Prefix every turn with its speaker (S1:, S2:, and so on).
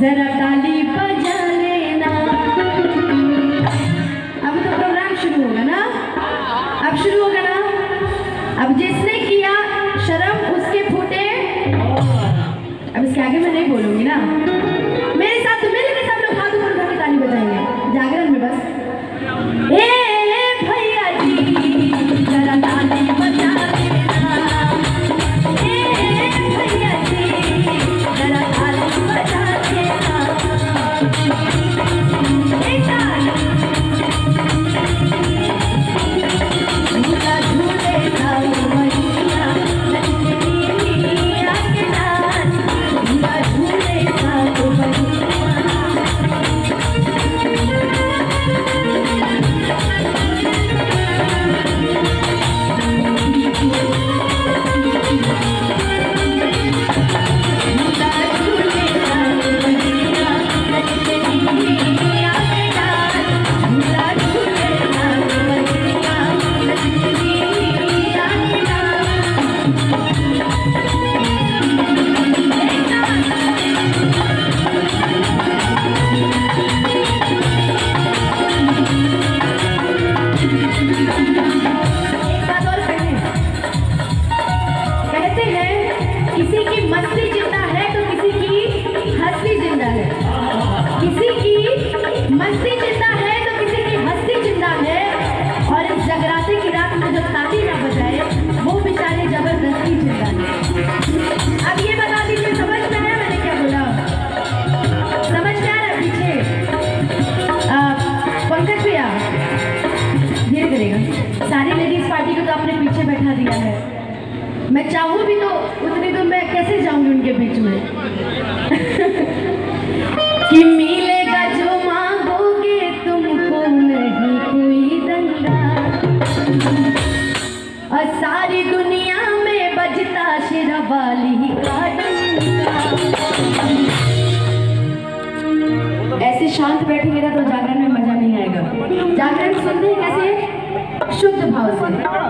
S1: जरा ताली बजा लेना। अब तो प्रोग्राम शुरू होगा ना? अब शुरू होगा ना? अब जिसने किया शर्म, उसके फूटे। अब इसके आगे मैं नहीं बोलूँगी ना। दिया है। मैं चाहूँ भी तो उतनी दूर मैं कैसे जाऊँगी उनके बीच में? कि मिलेगा जो मांगोगे तुमको नहीं कोई दंगा। और सारी दुनिया में बजता शेरावाली का ऐसे शांत बैठे मेरा तो जागरण में मज़ा नहीं आएगा। जागरण सुनते हैं कैसे? शुद्ध भाव से।